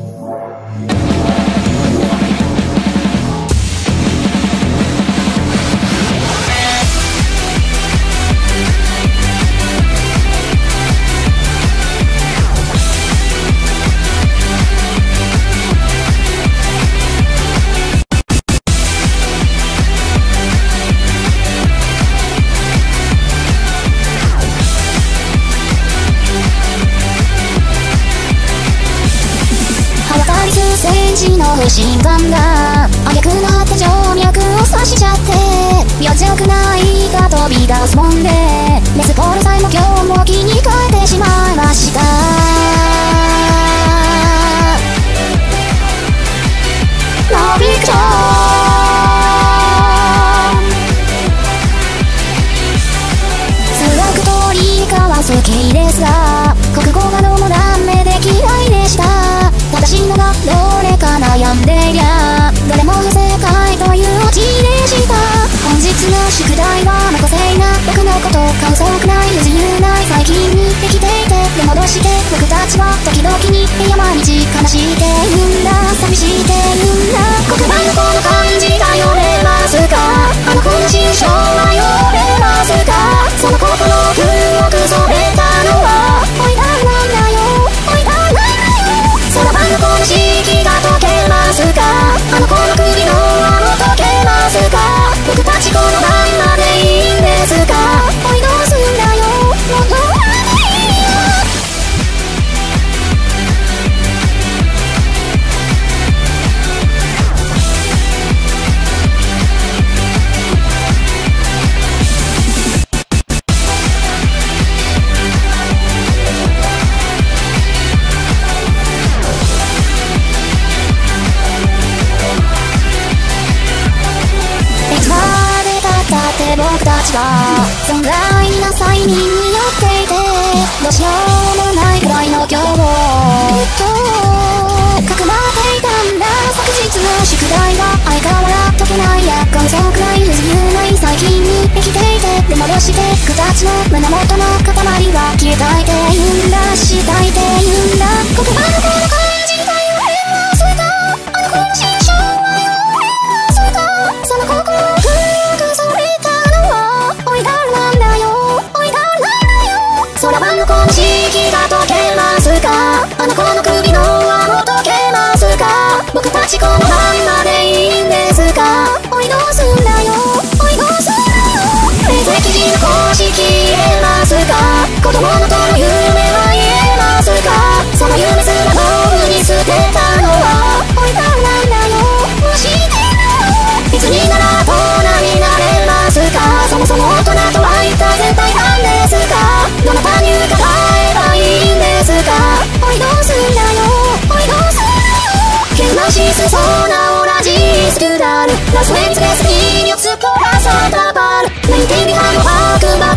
Yeah. 戦士の不信感が挙句の果て静脈を刺しちゃって病弱ないが飛び出すもんで。レスポールさえも今日も気に変えてしまいました。ノビクション辛く通り交わす系ですが国語がどうもダメどれか悩んでりゃどれも不正解というオチでした。本日の宿題は残せいな。僕のこと感想くない。不自由ない。最近に生きていて。出戻して。僕たちは時々に。山道悲しいているんだ。寂しいているんだ。僕たちは存在な催眠によっていてどうしようもないくらいの今日をとかくまっていたんだ。昨日の宿題が相変わら解けないや観測ない不自由ない最近に生きていて出戻して僕たちの胸元の塊が消えたいて言うんだ。したいて言うんだ。成績時の公式言えますか子供の頃夢は言えますかその夢すら道具に捨てたのはおいだるなんだよもう知ってるいつになら大人になれますか？そもそも大人とは一体全体なんですか？どなたに伺えばいいんですか？おいどうすんだよ？おいどうすんだよ？けましすそうなオラジースクダルラスウェンズレスティーニョツポラサタバルメンテ